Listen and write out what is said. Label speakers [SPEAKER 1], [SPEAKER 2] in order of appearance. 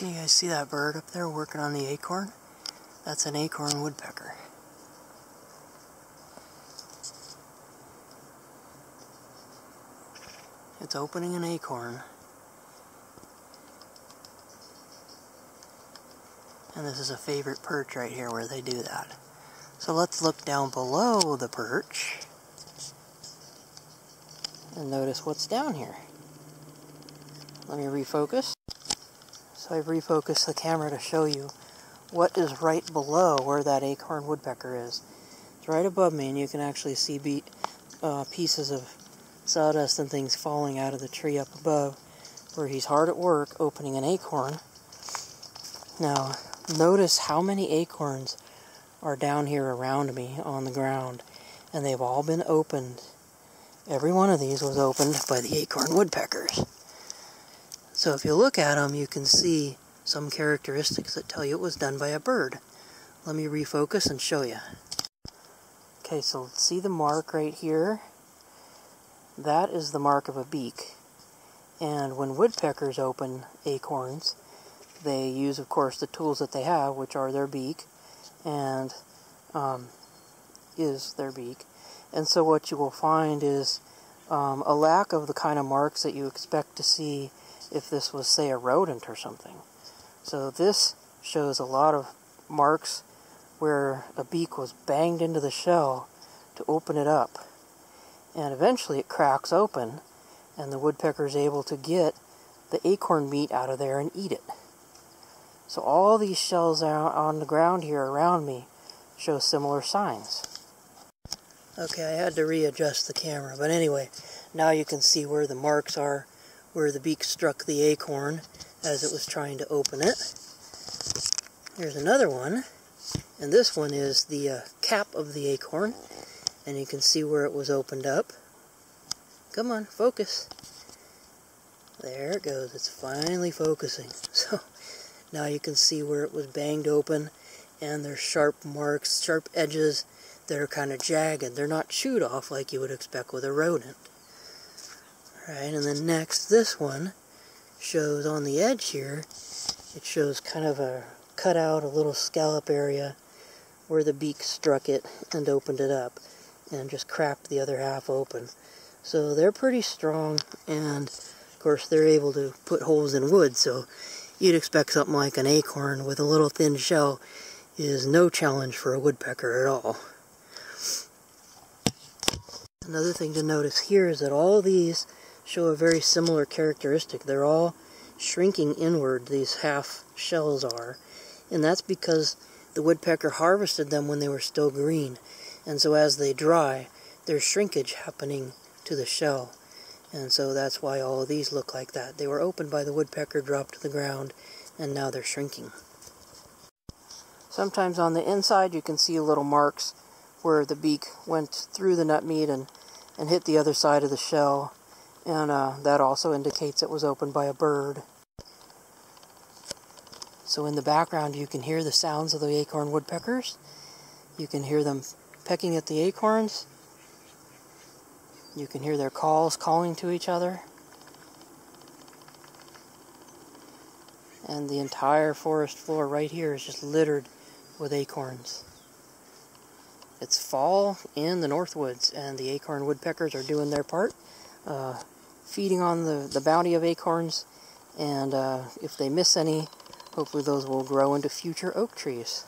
[SPEAKER 1] Can you guys see that bird up there working on the acorn? That's an acorn woodpecker. It's opening an acorn. And this is a favorite perch right here where they do that. So let's look down below the perch and notice what's down here. Let me refocus. I've refocused the camera to show you what is right below where that acorn woodpecker is. It's right above me and you can actually see be, uh, pieces of sawdust and things falling out of the tree up above where he's hard at work opening an acorn. Now notice how many acorns are down here around me on the ground and they've all been opened. Every one of these was opened by the acorn woodpeckers. So if you look at them, you can see some characteristics that tell you it was done by a bird. Let me refocus and show you. Okay, so see the mark right here? That is the mark of a beak. And when woodpeckers open acorns, they use, of course, the tools that they have, which are their beak, and um, is their beak. And so what you will find is um, a lack of the kind of marks that you expect to see if this was, say, a rodent or something. So this shows a lot of marks where a beak was banged into the shell to open it up. And eventually it cracks open, and the woodpecker is able to get the acorn meat out of there and eat it. So all these shells on the ground here around me show similar signs. Okay, I had to readjust the camera, but anyway, now you can see where the marks are where the beak struck the acorn as it was trying to open it. Here's another one, and this one is the uh, cap of the acorn, and you can see where it was opened up. Come on, focus. There it goes, it's finally focusing. So now you can see where it was banged open, and there's sharp marks, sharp edges that are kind of jagged. They're not chewed off like you would expect with a rodent. Right, and then next, this one shows on the edge here, it shows kind of a cut out, a little scallop area where the beak struck it and opened it up and just cracked the other half open. So they're pretty strong and of course they're able to put holes in wood so you'd expect something like an acorn with a little thin shell is no challenge for a woodpecker at all. Another thing to notice here is that all these show a very similar characteristic. They're all shrinking inward, these half shells are, and that's because the woodpecker harvested them when they were still green, and so as they dry, there's shrinkage happening to the shell, and so that's why all of these look like that. They were opened by the woodpecker, dropped to the ground, and now they're shrinking. Sometimes on the inside you can see little marks where the beak went through the nut meat and, and hit the other side of the shell and uh, that also indicates it was opened by a bird. So in the background you can hear the sounds of the acorn woodpeckers. You can hear them pecking at the acorns. You can hear their calls calling to each other. And the entire forest floor right here is just littered with acorns. It's fall in the Northwoods, and the acorn woodpeckers are doing their part uh, feeding on the, the bounty of acorns, and uh, if they miss any, hopefully those will grow into future oak trees.